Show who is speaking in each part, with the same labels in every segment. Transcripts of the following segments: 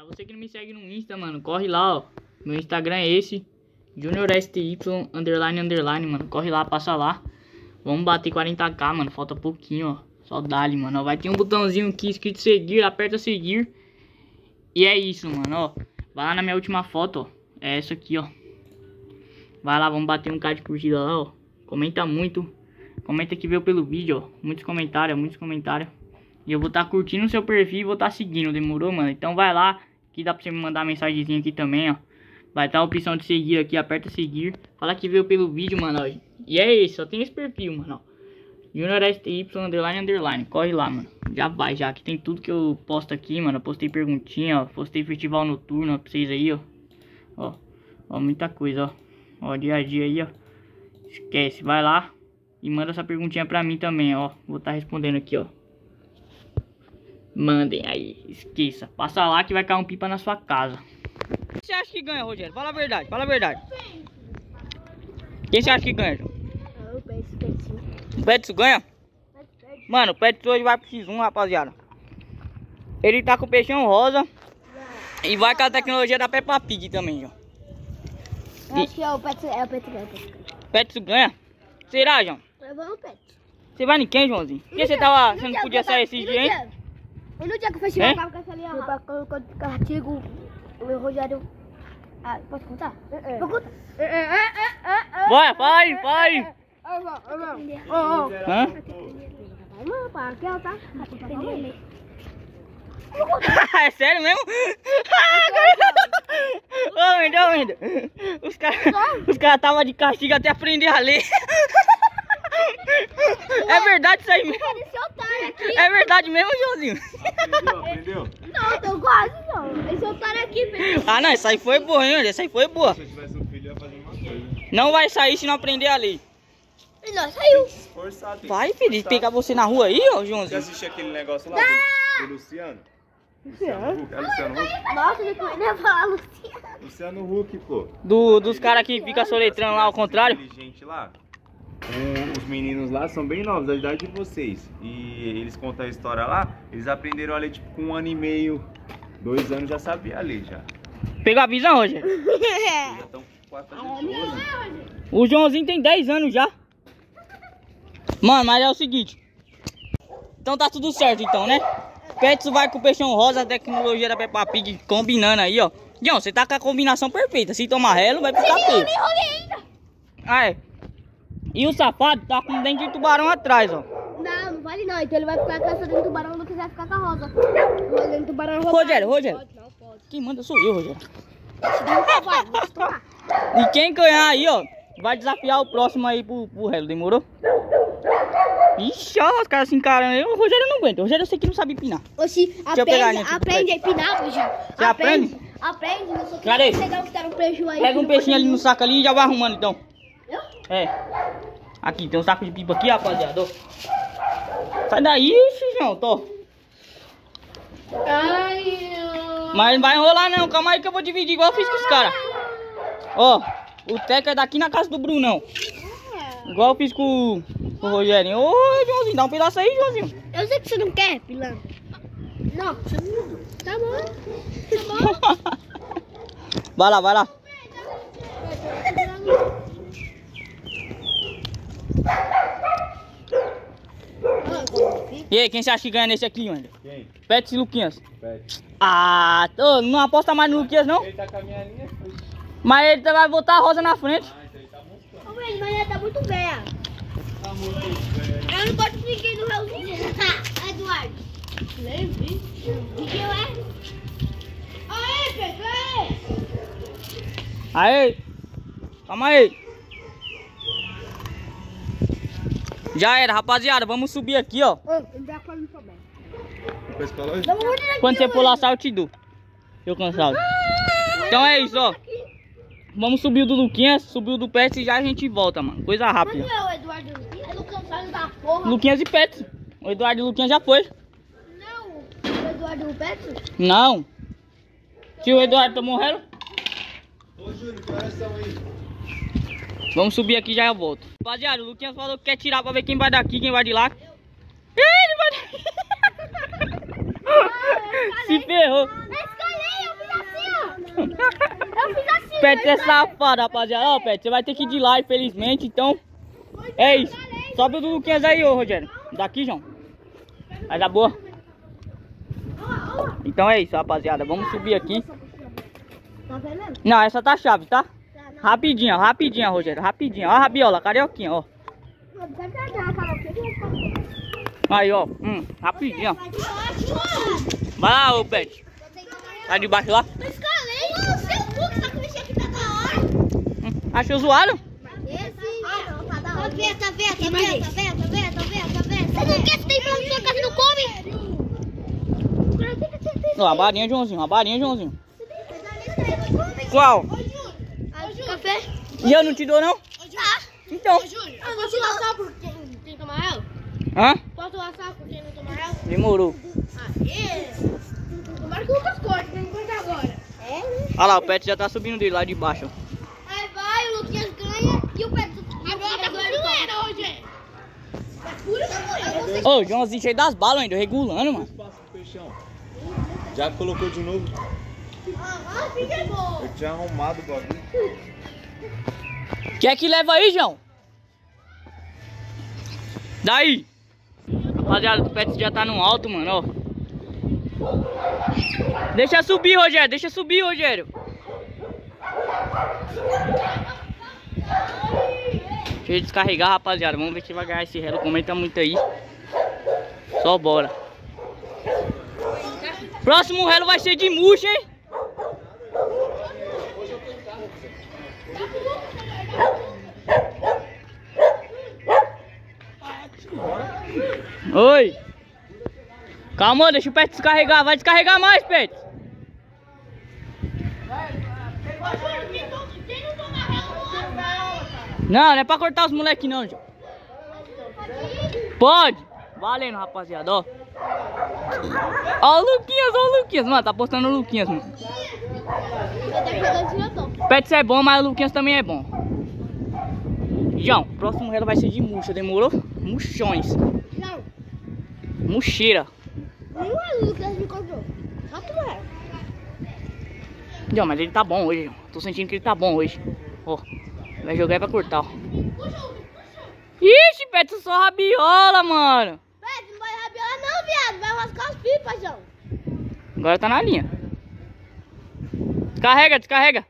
Speaker 1: Pra você que não me segue no Insta, mano, corre lá, ó. Meu Instagram é esse. JuniorSTY underline underline, mano. Corre lá, passa lá. Vamos bater 40k, mano. Falta pouquinho, ó. Só dali, mano. Vai ter um botãozinho aqui escrito seguir. Aperta seguir. E é isso, mano, ó. Vai lá na minha última foto, ó. É essa aqui, ó. Vai lá, vamos bater um k de curtida lá, ó. Comenta muito. Comenta que veio pelo vídeo, ó. Muitos comentários, muitos comentários. E eu vou estar tá curtindo o seu perfil e vou estar tá seguindo, demorou, mano? Então vai lá, que dá pra você me mandar mensagenzinha aqui também, ó. Vai estar tá a opção de seguir aqui, aperta seguir. Fala que veio pelo vídeo, mano, ó. E é isso, só tem esse perfil, mano. Junior STY underline underline. Corre lá, mano. Já vai, já. Que tem tudo que eu posto aqui, mano. postei perguntinha, ó. Postei festival noturno pra vocês aí, ó. Ó. Ó, muita coisa, ó. Ó, dia a dia aí, ó. Esquece, vai lá. E manda essa perguntinha pra mim também, ó. Vou estar tá respondendo aqui, ó. Mandem aí, esqueça. Passa lá que vai cair um pipa na sua casa. Quem você acha que ganha, Rogério? Fala a verdade, fala a verdade. Quem você acha que ganha? O Petsu ganha? Mano, o Petsu hoje vai pro X1, rapaziada. Ele tá com o peixão rosa. E vai com a tecnologia da Peppa Pig também, ó.
Speaker 2: Eu acho que é o Petsu, é o Petsu ganha.
Speaker 1: Petsu ganha? Será, João?
Speaker 2: Eu vou no Petsu.
Speaker 1: Você vai em quem, Joãozinho? Por que você tava. Você não podia sair esse dia, hein?
Speaker 2: E no dia que o festival tava com essa linha Meu pai colocou de castigo o meu Rogério. Ah, posso contar? É, é. Vou contar. É, é, é,
Speaker 1: é, Bora, vai, vai!
Speaker 2: Hã? Mano, para aqui, tá?
Speaker 1: é sério mesmo? Ô, Wendel, Wendel. Os caras os cara estavam de castigo até aprender a ler. É verdade isso aí mesmo? É verdade mesmo, Joãozinho?
Speaker 2: Aprendeu, aprendeu? Não, tô quase não. Esse otário aqui, velho.
Speaker 1: Ah, não, essa aí foi boa, hein? Essa aí foi boa.
Speaker 3: Se eu tivesse um filho, ia fazer uma coisa.
Speaker 1: Não vai sair se não aprender a ler.
Speaker 2: E não, saiu.
Speaker 3: Forçado.
Speaker 1: Vai, filho, pegar você na rua aí, ó, Joãozinho.
Speaker 3: Você assistiu aquele negócio lá do, do Luciano? Luciano Huck? É Luciano Huck?
Speaker 2: Nossa, eu nem ia falar Luciano.
Speaker 3: Luciano Huck, pô.
Speaker 1: Do, dos caras que ficam soletrando lá ao contrário.
Speaker 3: Inteligente lá. Um, os meninos lá são bem novos, da idade de vocês. E eles contam a história lá, eles aprenderam a ler tipo com um ano e meio, dois anos já sabia ler já.
Speaker 1: Pegou a visão, Rogério?
Speaker 3: já estão quase fazendo
Speaker 1: O Joãozinho tem 10 anos já. Mano, mas é o seguinte. Então tá tudo certo então, né? Petsu vai com o peixão rosa, a tecnologia da Peppa Pig combinando aí, ó. João, você tá com a combinação perfeita. Se tomar relo, vai ficar feio. Ah, é. E o safado tá com dente de tubarão atrás, ó.
Speaker 2: Não, não vale não. Então ele vai ficar dente de tubarão, não quiser ficar com a rosa. O dente de tubarão é
Speaker 1: Rogério, Rogério.
Speaker 2: Pode, não, pode.
Speaker 1: Quem manda sou eu, Rogério. E quem ganhar aí, ó, vai desafiar o próximo aí pro, pro relo, demorou? Ixi, ó, os caras se encarando aí. O Rogério não aguenta. O Rogério eu sei que não sabe empinar.
Speaker 2: Oxi,
Speaker 1: eu pegar
Speaker 2: aprende, aprende a empinar, Rogério.
Speaker 1: Você aprende?
Speaker 2: Aprende, não sou
Speaker 1: Cadê?
Speaker 2: que pegar que tá no preju aí.
Speaker 1: Pega um peixinho ali no saco ali e já vai arrumando então.
Speaker 2: Eu?
Speaker 1: É. Aqui, tem um saco de pipa aqui, rapaziada. ó. Sai daí, Xijão, tô.
Speaker 2: Ai,
Speaker 1: Mas não vai enrolar não, calma aí que eu vou dividir igual eu fiz com os caras. Ó, o Teca é daqui na casa do Brunão. Igual eu fiz com, com o Rogério. Ô, Joãozinho, dá um pedaço aí, Joãozinho.
Speaker 2: eu sei que você não quer, pilantra. Não, você não. Tá bom. Tá bom.
Speaker 1: Vai lá, vai lá. E aí, quem você acha que ganha nesse aqui, mano?
Speaker 3: Quem?
Speaker 1: Pet e Luquinhas.
Speaker 3: Pet.
Speaker 1: Ah, tô, não aposta mais no Luquinhas, não?
Speaker 3: Ele tá com a minha linha.
Speaker 1: Mas ele vai botar a rosa na frente.
Speaker 3: Ah, então ele tá mostrando.
Speaker 2: Ô, velho, mas ela tá muito velha.
Speaker 3: Tá muito velho.
Speaker 2: Eu não gosto de ninguém no realzinho. Eduardo. Lembre. Ninguém é. Aê, peguei.
Speaker 1: Aí. Calma aí. Já era, rapaziada. Vamos subir aqui, ó.
Speaker 2: Não.
Speaker 1: Quando você pular, sal, eu te dou. Eu cansado. Então é isso, ó. Vamos subir o do Luquinhas, subir o do Pet e já a gente volta, mano. Coisa
Speaker 2: Mas
Speaker 1: rápida.
Speaker 2: não é o Eduardo Luquinhas? É do cansado da porra.
Speaker 1: Luquinhas e Pet. O Eduardo e o Luquinhas já foi.
Speaker 2: Não, o Eduardo Petro?
Speaker 1: Não. Se o Eduardo tá morrendo,
Speaker 3: Ô, Júlio, horas são aí?
Speaker 1: Vamos subir aqui e já eu volto. Rapaziada, o Luquinhas falou que quer tirar pra ver quem vai daqui, quem vai de lá. Ih, Ele vai... Se ferrou.
Speaker 2: Eu escolhi, eu
Speaker 1: Pet é safado, rapaziada. Ó, Pet, você vai ter que ir de lá, infelizmente. Então, é isso. Sobe o do Luquinhas aí, ô Rogério. Daqui, João. Vai dar boa. Então é isso, rapaziada. Vamos subir aqui.
Speaker 2: Tá vendo?
Speaker 1: Não, essa tá chave, tá? Rapidinho, rapidinho, Rogério. Rapidinho. Ó a rabiola, carioquinha, ó. Aí, ó. Hum, rapidinho, ó. Vai lá, ô Pet. Tá debaixo lá.
Speaker 2: Eu escalei. Ô, seu cu tá com mexer tá vendo, tá vendo, tá vendo. Você não quer sua casa não come?
Speaker 1: Ó, a barinha, Joãozinho. A barinha, Joãozinho. Qual? E eu não te dou, não?
Speaker 2: Tá.
Speaker 1: Então.
Speaker 2: Júlio, eu vou te laçar por quem tem que tomar ela?
Speaker 1: Hã?
Speaker 2: Posso laçar por quem não tomar ela?
Speaker 1: Demorou.
Speaker 2: Aê! Tomara que o Lucas corte, não corta agora. É, né?
Speaker 1: Olha lá, o Pet já tá subindo dele lá de baixo.
Speaker 2: Aí vai, o Luquinhas ganha e o Pedro. Agora tá fuleira hoje. Tá puro
Speaker 1: Ô, o Joãozinho cheio das balas ainda, regulando, mano.
Speaker 3: Já colocou de novo?
Speaker 2: Ah, fica bom.
Speaker 3: Eu tinha arrumado o bagulho.
Speaker 1: Quer que leva aí, João? Daí. Rapaziada, o Pet já tá no alto, mano, ó. Deixa subir, Rogério. Deixa subir, Rogério. Deixa eu descarregar, rapaziada. Vamos ver se vai ganhar esse relo. Comenta muito aí. Só bora. Próximo relo vai ser de murcha, hein? Oi. Calma, deixa o Pet descarregar. Vai descarregar mais, Pet.
Speaker 2: Não não
Speaker 1: é pra cortar os moleque não, João. Pode. Valendo, rapaziada, ó. Ó o Luquinhas, ó o Luquinhas. Mano, tá postando o Luquinhas, mano. Pets é bom, mas o Luquinhas também é bom. João, próximo relo vai ser de murcha, demorou? Murchões.
Speaker 2: Não,
Speaker 1: Muxeira.
Speaker 2: não é Lucas me comprou. Só tu é.
Speaker 1: João, mas ele tá bom hoje, João. Tô sentindo que ele tá bom hoje. Ó, vai jogar pra cortar, ó. Ixi, Pet, só rabiola, mano.
Speaker 2: Pedro, não vai rabiola não, viado. Vai rascar as pipas, João.
Speaker 1: Agora tá na linha. Descarrega, descarrega.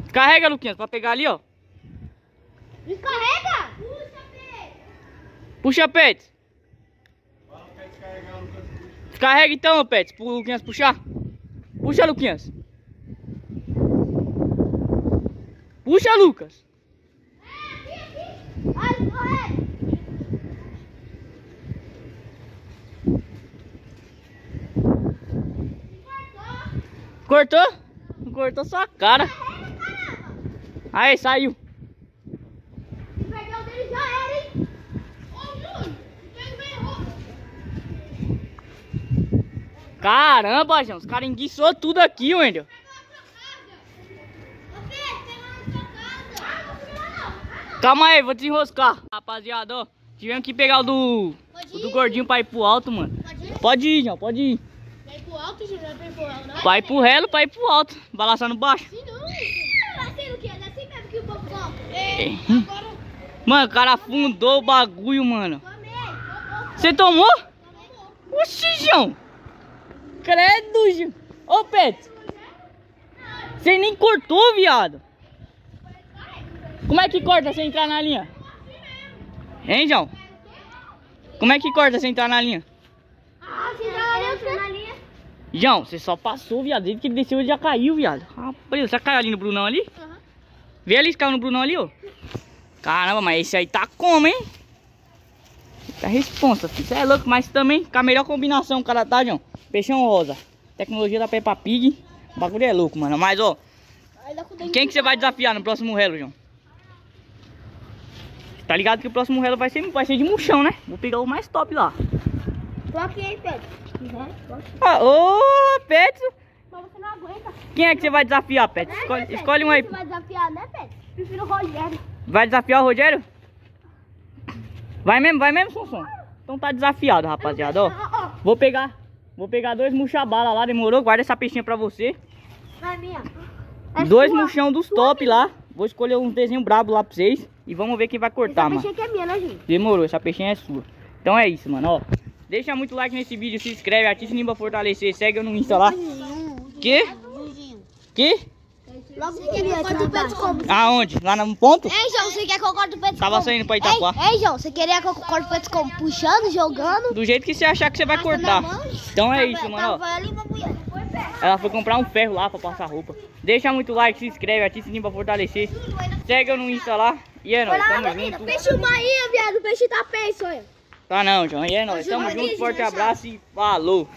Speaker 1: Descarrega, Luquinhas, pra pegar ali, ó.
Speaker 2: Descarrega. Puxa, Pedro.
Speaker 1: Puxa, Pets. Descarrega então, Pets, pro Luquinhas puxar. Puxa, Luquinhas. Puxa, Lucas.
Speaker 2: Vai, corre.
Speaker 1: Cortou? Cortou sua cara. Aí, saiu.
Speaker 2: Se pegar o dele já era, hein? Ô, Júlio, quem errou?
Speaker 1: Caramba, João, os caras enguiçou tudo aqui, Wendel. Calma aí, vou desenroscar. Rapaziada, ó. Tivemos que pegar o do, o do
Speaker 2: ir?
Speaker 1: gordinho pra ir pro alto, mano.
Speaker 2: Pode ir?
Speaker 1: Pode ir, João, pode ir.
Speaker 2: Vai pro alto, Júlio, não vai pro alto, não?
Speaker 1: Ir pro relo, pra ir pro alto. Balançar no baixo.
Speaker 2: Não. O quê? É assim mesmo que o povo gosta. É,
Speaker 1: É. Mano, o cara afundou o bagulho, mano.
Speaker 2: Tomei,
Speaker 1: Você tomou?
Speaker 2: tomou.
Speaker 1: Oxi, João. Credo, João. Ô, Pet. Você nem cortou, viado. Como é que corta sem entrar na linha? Hein, João? Como é que corta sem entrar na linha?
Speaker 2: Ah, você já entrou na linha?
Speaker 1: João, você só passou, viado. Desde que ele desceu, ele já caiu, viado. Rapaz, você caiu ali no Brunão ali? Vê ali se caiu no Brunão ali, ó. Caramba, mas esse aí tá como, hein? Tá responsa, filho. Você é louco, mas também com a melhor combinação, cara, tá, João? Peixão rosa. Tecnologia da Peppa Pig. O bagulho é louco, mano. Mas, ó, quem que você vai desafiar no próximo relo, João? Tá ligado que o próximo relo vai ser, vai ser de murchão, né? Vou pegar o mais top lá.
Speaker 2: Pedro? Uhum.
Speaker 1: Ah, ô, Petro.
Speaker 2: Mas você não aguenta.
Speaker 1: Quem é que você vai desafiar, Petro?
Speaker 2: Né,
Speaker 1: Escolhe,
Speaker 2: Pedro?
Speaker 1: escolhe um aí.
Speaker 2: Você vai desafiar, né, Pedro? Prefiro o Rogério.
Speaker 1: Vai desafiar o Rogério? Vai mesmo, vai mesmo, Sansão? Então tá desafiado, rapaziada, ó. Vou pegar, vou pegar dois murchabala lá, demorou? Guarda essa peixinha pra você.
Speaker 2: É
Speaker 1: Dois
Speaker 2: sua-
Speaker 1: murchão dos top lá. Vou escolher uns desenhos brabo lá pra vocês. E vamos ver quem vai cortar,
Speaker 2: Essa
Speaker 1: mano.
Speaker 2: peixinha aqui é minha, né, gente?
Speaker 1: Demorou, essa peixinha é sua. Então é isso, mano, ó. Deixa muito like nesse vídeo, se inscreve, ativa o sininho pra fortalecer, segue eu no Insta lá. Que? Que?
Speaker 2: Logo que Pedro como?
Speaker 1: Aonde? Lá no ponto?
Speaker 2: Ei, João, você quer que eu corte o Pedro
Speaker 1: Tava
Speaker 2: como?
Speaker 1: saindo pra Itaquá.
Speaker 2: Ei, ei, João, você queria que eu corte o Pedro como? Puxando, jogando?
Speaker 1: Do jeito que você achar que você vai cortar. Então é isso, mano,
Speaker 2: mulher.
Speaker 1: Ela foi comprar um ferro lá pra passar roupa. Deixa muito like, se inscreve, ativa o sininho pra fortalecer. Segue eu no Insta lá. E é nóis, tamo junto.
Speaker 2: Peixe Bahia, viado. O peixe tá peixe, olha.
Speaker 1: Tá não, João. E é nóis, tamo junto, forte abraço e falou.